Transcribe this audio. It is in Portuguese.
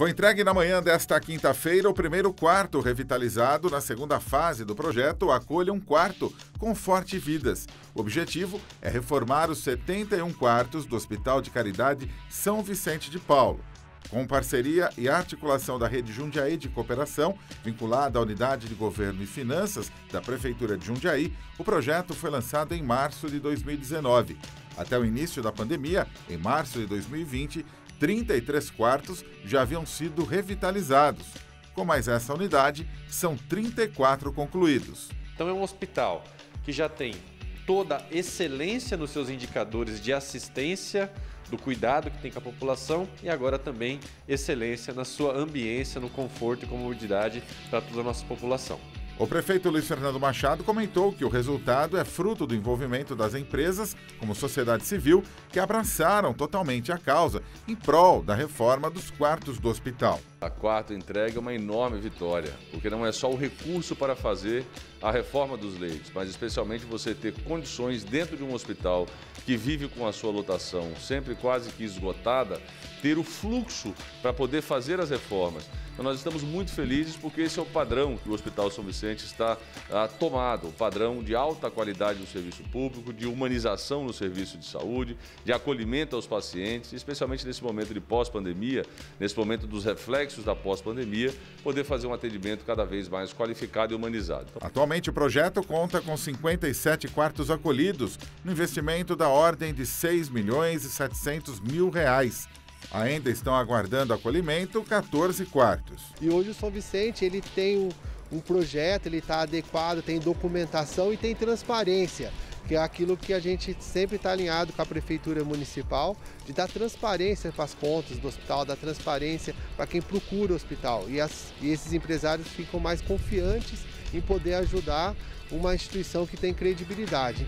Foi entregue na manhã desta quinta-feira o primeiro quarto revitalizado na segunda fase do projeto Acolha um Quarto, com Forte Vidas. O objetivo é reformar os 71 quartos do Hospital de Caridade São Vicente de Paulo. Com parceria e articulação da Rede Jundiaí de Cooperação, vinculada à Unidade de Governo e Finanças da Prefeitura de Jundiaí, o projeto foi lançado em março de 2019. Até o início da pandemia, em março de 2020, 33 quartos já haviam sido revitalizados. Com mais essa unidade, são 34 concluídos. Então é um hospital que já tem toda excelência nos seus indicadores de assistência, do cuidado que tem com a população e agora também excelência na sua ambiência, no conforto e comodidade para toda a nossa população. O prefeito Luiz Fernando Machado comentou que o resultado é fruto do envolvimento das empresas, como sociedade civil, que abraçaram totalmente a causa em prol da reforma dos quartos do hospital. A quarta entrega é uma enorme vitória, porque não é só o recurso para fazer a reforma dos leitos, mas especialmente você ter condições dentro de um hospital que vive com a sua lotação sempre quase que esgotada, ter o fluxo para poder fazer as reformas. Então nós estamos muito felizes porque esse é o padrão que o Hospital São Vicente está ah, tomado, o padrão de alta qualidade do serviço público, de humanização no serviço de saúde, de acolhimento aos pacientes, especialmente nesse momento de pós-pandemia, nesse momento dos reflexos da pós-pandemia, poder fazer um atendimento cada vez mais qualificado e humanizado. Atualmente o projeto conta com 57 quartos acolhidos, no investimento da ordem de 6 milhões e 700 mil reais. Ainda estão aguardando acolhimento 14 quartos. E hoje o São Vicente ele tem um, um projeto, ele está adequado, tem documentação e tem transparência que é aquilo que a gente sempre está alinhado com a Prefeitura Municipal, de dar transparência para as contas do hospital, dar transparência para quem procura o hospital. E, as, e esses empresários ficam mais confiantes em poder ajudar uma instituição que tem credibilidade.